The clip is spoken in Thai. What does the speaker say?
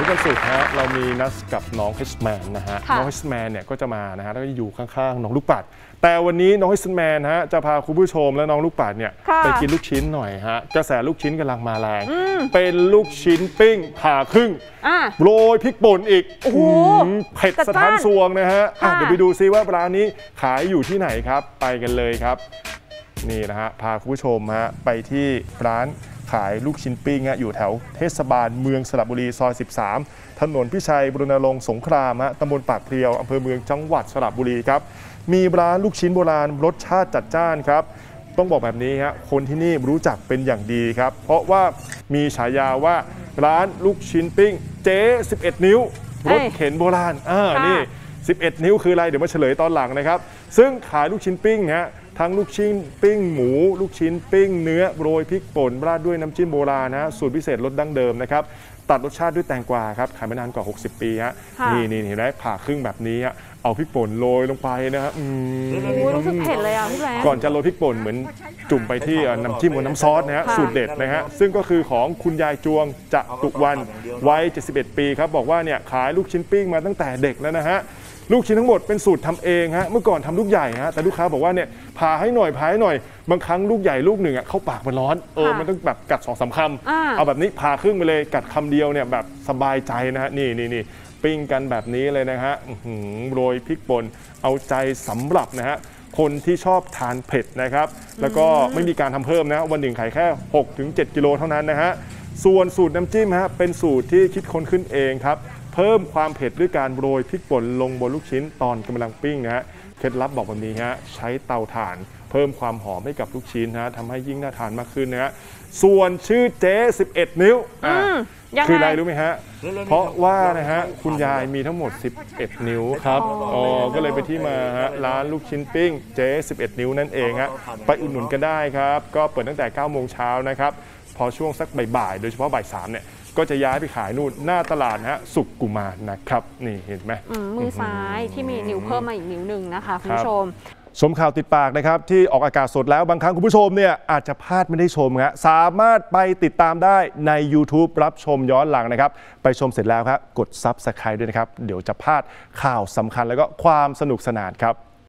ทุกวันศุกร์ฮะเรามีนัดกับน้องเฮสแมนนะฮะ ค่ะ น้องเฮสแมนเนี่ยก็จะมานะฮะแล้วก็อยู่ข้างๆน้องลูกปัด แต่วันนี้น้องเฮสแมนฮะจะพาคุณผู้ชมและน้องลูกปัดเนี่ยค่ะไปกินลูกชิ้นหน่อยฮะกระแสลูกชิ้นกำลังมาแรง เป็นลูกชิ้นปิ้งผ่าครึ่งอะโรยพริกป่นอีกโอ้โหหืมเผ็ดจัดสะท้านจ้านทรวงนะฮะอะค่ะ เดี๋ยวไปดูซิว่าร้านนี้ขายอยู่ที่ไหนครับไปกันเลยครับ นี่นะฮะพาคุณผู้ชมฮะไปที่ร้าน ขายลูกชิ้นปิ้งฮะอยู่แถวเทศบาลเมืองสระบุรีซอย 13 ถนนพิชัยบรณรงค์สงครามฮะตำบลปากเพลียวอำเภอเมืองจังหวัดสระบุรีครับ มีร้านลูกชิ้นโบราณรสชาติจัดจ้านครับ ต้องบอกแบบนี้ฮะคนที่นี่รู้จักเป็นอย่างดีครับ เพราะว่ามีฉายาว่าร้านลูกชิ้นปิ้งเจ๊11 นิ้วรถเข็นโบราณอ่าค่ะนี่ 11 นิ้วคืออะไร เดี๋ยวมาเฉลยตอนหลังนะครับ ซึ่งขายลูกชิ้นปิ้งฮะทั้งลูกชิ้นปิ้งหมู ลูกชิ้นปิ้งเนื้อโรยพริกป่นราดด้วยน้ำจิ้มโบราณนะฮะสูตรพิเศษรสดั้งเดิมนะครับตัดรสชาติด้วยแตงกวาครับขายมานานกว่า 60 ปีฮะค่ะ นี่นี่เห็นไหมผ่าครึ่งแบบนี้ฮะเอาพริกป่นโรยลงไปนะฮะอืม โอ้ยรู้สึกเผ็ดเลยอะพี่แบงค์ ก่อนจะโรยพริกป่นเหมือนจุ่มไปที่เอ่อน้ำจิ้มกับน้ำซอสนะฮะค่ะ สูตรเด็ดนะฮะซึ่งก็คือของคุณยายจวงจะตุวันวัย 71 ปีครับ บอกว่าเนี่ยขายลูกชิ้นปิ้งมาตั้งแต่เด็กแล้วนะฮะ ลูกชิ้นทั้งหมดเป็นสูตรทำเองฮะเมื่อก่อนทำลูกใหญ่ฮะแต่ลูกค้าบอกว่าเนี่ยพาให้หน่อยพาให้หน่อยบางครั้งลูกใหญ่ลูกหนึ่งอะเข้าปากมันร้อนเออค่ะมันต้องแบบกัดสองสามคอ่าำเอาแบบนี้พาครึ่งไปเลยกัดคำเดียวเนี่ยแบบสบายใจนะฮะนี่นี่นี่ปิ้งกันแบบนี้เลยนะฮะอื้อหือโรยพริกป่นเอาใจสำหรับนะฮะคนที่ชอบทานเผ็ดนะครับ แล้วก็ไม่มีการทำเพิ่มนะ วันหนึ่งขายแค่ 6-7 กิโลเท่านั้นนะฮะ ส่วนสูตรน้ำจิ้มฮะเป็นสูตรที่คิดค้นขึ้นเองครับเพิ่มความเผ็ดด้วยการโรยพริกป่นลงบนลูกชิ้นตอนกำลังปิ้งนะฮะเคล็ดลับบอกแบบนี้ฮะใช้เตาถ่าน เพิ่มความหอมให้กับลูกชิ้นนะฮะทำให้ยิ่งน่าทานมากขึ้นนะฮะส่วนชื่อเจ๊11 นิ้วอะอืมยังคืออะไรไงรู้ไหมฮะ เพราะว่านะฮะคุณยายมีทั้งหมด 11 นิ้วครับอ๋อก็เลยไปนที่มาฮะร้านลูกชิ้นปิ้งเจ๊11 นิ้วนั่นเองฮะไปอุดหนุนกันได้ครับ ก็เปิดตั้งแต่9โมงเช้านะครับพอช่วงสักบ่ายๆโดยเฉพาะบ่าย3เนี่ย ก็จะย้ายไปขายนู่นหน้าตลาดนะฮะสุกกุมารนะครับนี่เห็นไหมอืมมือซ้ายที่มีนิ้วเพิ่มมาอีกนิ้วหนึ่งนะคะคุณครับผู้ชม ชมข่าวติดปากนะครับ ที่ออกอากาศสดแล้วบางครั้งคุณผู้ชมเนี่ยอาจจะพลาดไม่ได้ชมครับสามารถไปติดตามได้ใน YouTube รับชมย้อนหลังนะครับ ไปชมเสร็จแล้วครับกด Subscribe ด้วยนะครับ เดี๋ยวจะพลาดข่าวสำคัญแล้วก็ความสนุกสนานครับ